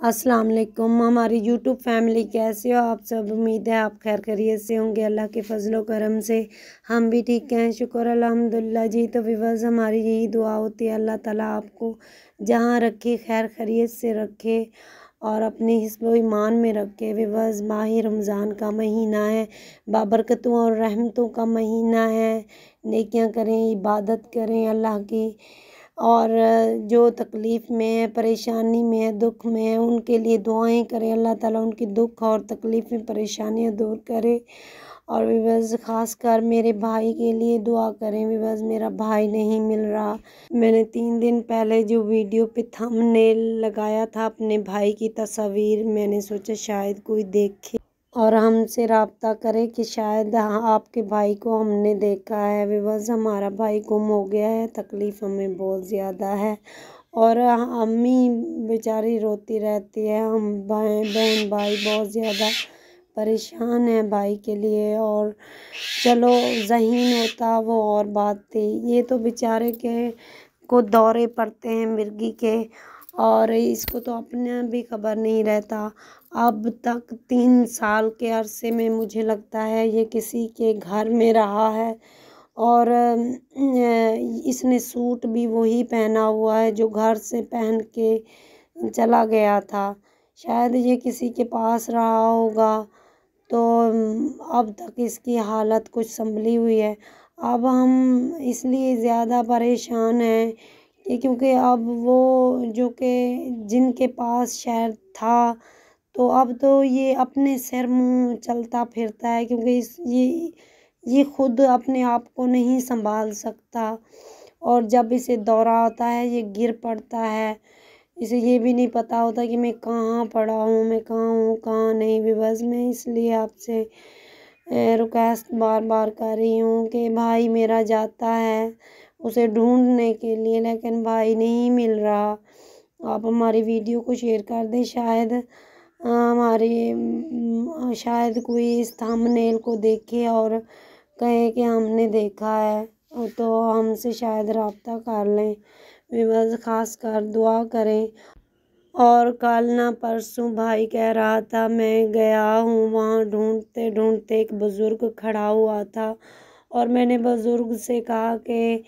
अस्सलाम वालेकुम हमारी यूट्यूब फैमिली कैसे हो? आप सब उम्मीद है आप खैर खरीत से होंगे। अल्लाह के फजलो करम से हम भी ठीक हैं, शुक्र अल्हम्दुलिल्लाह। जी तो विवज़ हमारी यही दुआ होती है, अल्लाह ताला आपको जहाँ रखे, खैर खरीत से रखे और अपने हिस्ब ईमान में रखे। विवज़ माह रमज़ान का महीना है, बाबरकतों और रहमतों का महीना है। नेकियाँ करें, इबादत करें अल्लाह की। और जो तकलीफ़ में है परेशानी में है दुख में है उनके लिए दुआएँ करें। अल्लाह ताला उनकी दुख और तकलीफ़ें परेशानियाँ दूर करे। और विवज़ ख़ास कर मेरे भाई के लिए दुआ करें। विवज़, मेरा भाई नहीं मिल रहा। मैंने तीन दिन पहले जो वीडियो पे थंबनेल लगाया था अपने भाई की तस्वीर, मैंने सोचा शायद कोई देखे। और हमसे रबता करें कि शायद हाँ आपके भाई को हमने देखा है। विवज़ हमारा भाई गुम हो गया है। तकलीफ़ हमें बहुत ज़्यादा है। और अम्मी बेचारी रोती रहती है। हम भाई, बहन, भाई बहुत ज़्यादा परेशान है भाई के लिए। और चलो, जहीन होता वो और बात। थी ये तो बेचारे के को दौरे पड़ते हैं, मिर्गी के। और इसको तो अपने भी खबर नहीं रहता। अब तक तीन साल के अरसे में मुझे लगता है ये किसी के घर में रहा है। और इसने सूट भी वही पहना हुआ है जो घर से पहन के चला गया था। शायद ये किसी के पास रहा होगा। तो अब तक इसकी हालत कुछ संभली हुई है। अब हम इसलिए ज़्यादा परेशान हैं कि क्योंकि अब वो जो कि, जिनके पास शहर था तो अब तो ये अपने सिर मुँह चलता फिरता है क्योंकि इस, ये ये खुद अपने आप को नहीं संभाल सकता। और जब इसे दौरा होता है, ये गिर पड़ता है। इसे ये भी नहीं पता होता कि मैं कहाँ पड़ा हूँ, मैं कहाँ हूँ, कहाँ नहीं विवज़ में इसलिए आपसे रिक्वेस्ट बार बार कर रही हूँ कि भाई मेरा जाता है। उसे ढूँढने के लिए, लेकिन भाई नहीं मिल रहा। आप हमारी वीडियो को शेयर कर दें, शायद हमारी शायद कोई इस थंबनेल को देखे और कहे कि हमने देखा है तो हमसे शायद रबता कर लें। बस ख़ास कर दुआ करें। और कल ना परसों भाई कह रहा था, मैं गया हूँ, वहाँ ढूंढते ढूंढते एक बुज़ुर्ग खड़ा हुआ था। और मैंने बुज़ुर्ग से कहा कि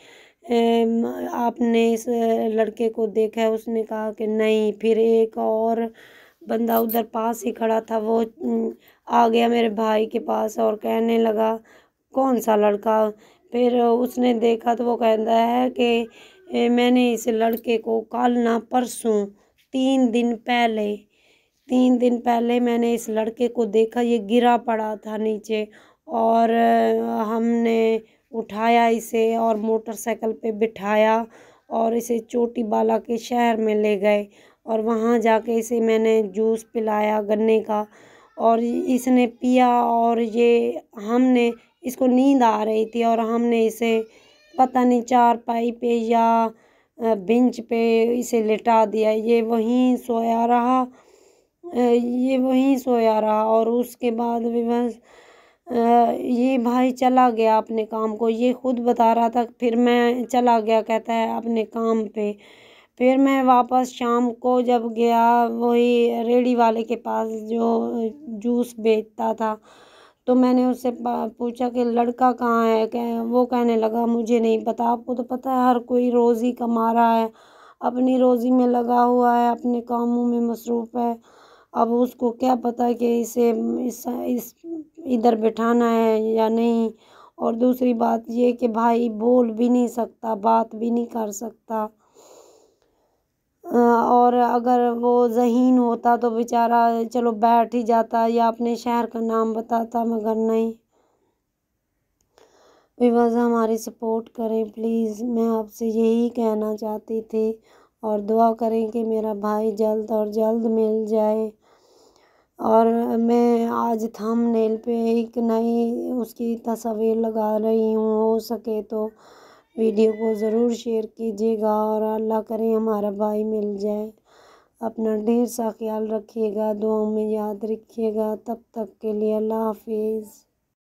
आपने इस लड़के को देखा है, उसने कहा कि नहीं, फिर एक और बंदा उधर पास ही खड़ा था, वो आ गया मेरे भाई के पास और कहने लगा, कौन सा लड़का? फिर उसने देखा तो वो कहता है कि मैंने इस लड़के को कल ना परसों, तीन दिन पहले, तीन दिन पहले मैंने इस लड़के को देखा, ये गिरा पड़ा था नीचे और हमने उठाया इसे और मोटरसाइकिल पे बिठाया और इसे चोटी बाला के शहर में ले गए और वहाँ जाके इसे मैंने जूस पिलाया गन्ने का और इसने पिया और ये हमने, इसको नींद आ रही थी और हमने इसे पता नहीं चार पाई पे या बेंच पे इसे लिटा दिया। ये वहीं सोया रहा ये वहीं सोया रहा और उसके बाद भी बस ये भाई चला गया अपने काम को। ये खुद बता रहा था, फिर मैं चला गया, कहता है, अपने काम पे। फिर मैं वापस शाम को जब गया, वही रेडी वाले के पास जो जूस बेचता था तो मैंने उससे पूछा कि, लड़का कहाँ है? कह, वो कहने लगा, मुझे नहीं पता, आपको तो पता है, हर कोई रोज़ी कमा रहा है, अपनी रोज़ी में लगा हुआ है, अपने कामों में मसरूफ़ है अब उसको क्या पता कि इसे इस, इस इधर बिठाना है या नहीं। और दूसरी बात ये कि भाई बोल भी नहीं सकता बात भी नहीं कर सकता। और अगर वो जहीन होता तो बेचारा चलो बैठ ही जाता या अपने शहर का नाम बताता मगर नहीं। विवाज हमारी सपोर्ट करें प्लीज़। मैं आपसे यही कहना चाहती थी और दुआ करें कि मेरा भाई जल्द और जल्द मिल जाए। और मैं आज थम नेल पे एक नई उसकी तस्वीर लगा रही हूँ, हो सके तो वीडियो को ज़रूर शेयर कीजिएगा और अल्लाह करे हमारा भाई मिल जाए। अपना ढेर सा ख्याल रखिएगा दुआ में याद रखिएगा। तब तक के लिए अल्लाह हाफिज़।